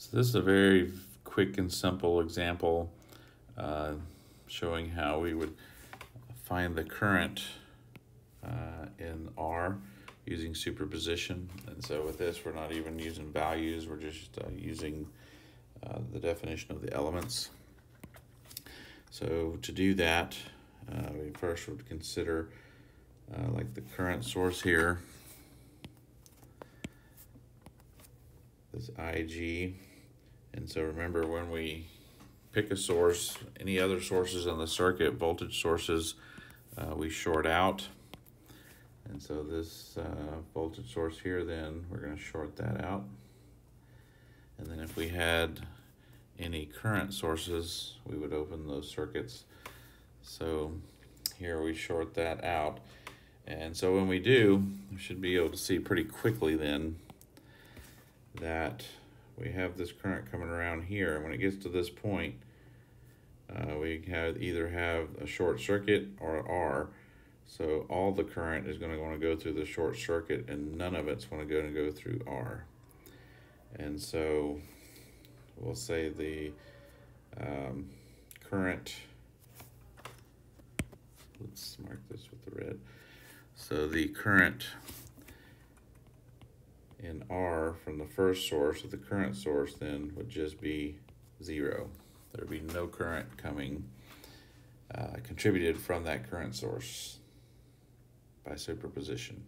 So this is a very quick and simple example uh, showing how we would find the current uh, in R using superposition. And so with this, we're not even using values, we're just uh, using uh, the definition of the elements. So to do that, uh, we first would consider uh, like the current source here, this IG, and so remember when we pick a source, any other sources on the circuit, voltage sources, uh, we short out. And so this uh, voltage source here, then we're going to short that out. And then if we had any current sources, we would open those circuits. So here we short that out. And so when we do, we should be able to see pretty quickly then that we have this current coming around here. And when it gets to this point, uh, we have either have a short circuit or R. So all the current is going to want to go through the short circuit and none of it's going to go to go through R. And so we'll say the um, current, let's mark this with the red. So the current in R from the first source of the current source then would just be zero. There would be no current coming uh, contributed from that current source by superposition.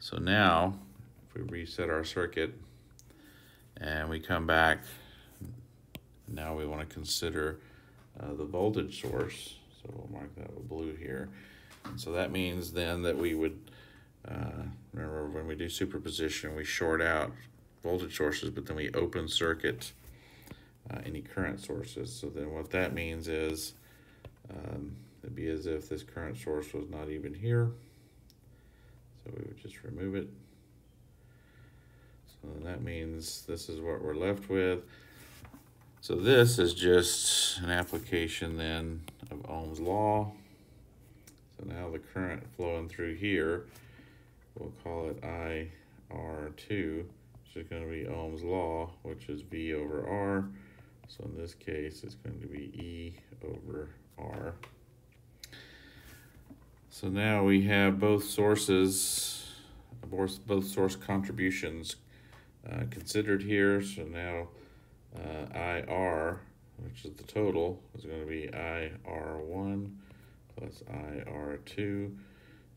So now, if we reset our circuit and we come back, now we want to consider uh, the voltage source. So we'll mark that with blue here. And so that means then that we would uh, remember when we do superposition, we short out voltage sources, but then we open circuit uh, any current sources. So then what that means is um, it'd be as if this current source was not even here. So we would just remove it. So that means this is what we're left with. So this is just an application then of Ohm's law. So now the current flowing through here we'll call it IR2, which is going to be Ohm's law, which is V over R. So in this case, it's going to be E over R. So now we have both sources, both, source contributions uh, considered here. So now uh, IR, which is the total, is going to be IR1 plus IR2.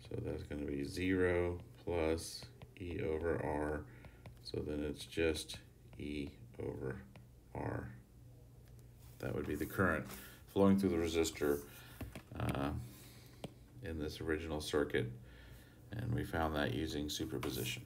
So that's going to be 0 plus E over R. So then it's just E over R. That would be the current flowing through the resistor uh, in this original circuit. And we found that using superposition.